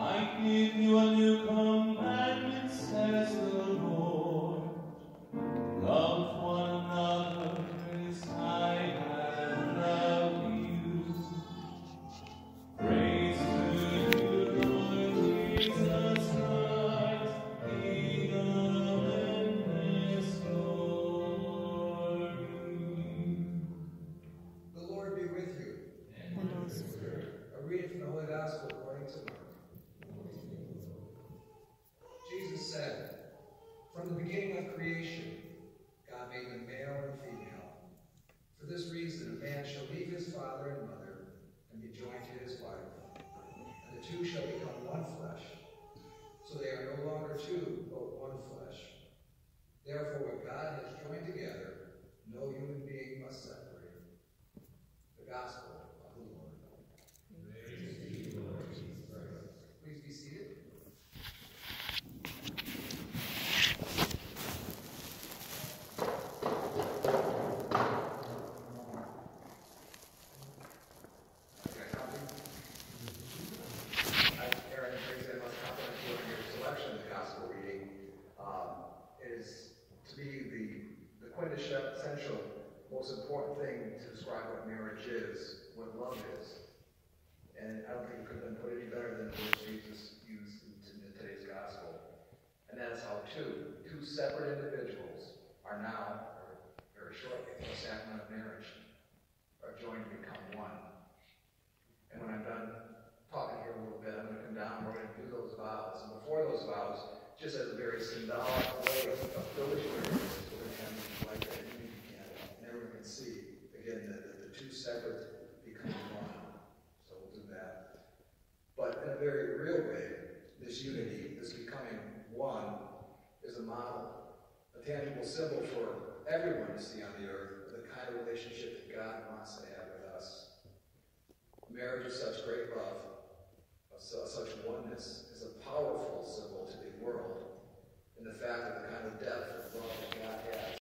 I give you a new commandment, says the Lord. Man shall leave his father and mother and be joined to his wife, and the two shall become one flesh. So they are no longer two, but one flesh. Therefore, what God has joined together, no human being must separate. The Gospel of the Lord. Please be seated. Okay, copy. I, Aaron, praise the most confident in your selection of the gospel reading um, is to be the, the quintessential, most important thing to describe what marriage is, what love is. And I don't think it could have been put any better than the words Jesus used in, today's gospel. And that's how two, two separate individuals are now, or very shortly, the sacrament of marriage, are joined to become one. And when I'm done talking here a little bit, I'm going to come down, we're going to do those vows. And before those vows, just as a very symbolic way of illustrating this, we're to have like candle. And everyone can see, again, that the, the two separate become one. So we'll do that. But in a very real way, this unity, this becoming one, is a model, a tangible symbol for everyone to see on the earth, the kind of relationship that God wants to have with us. Marriage is such great love, such oneness, the fact of the kind of depth of love that God has.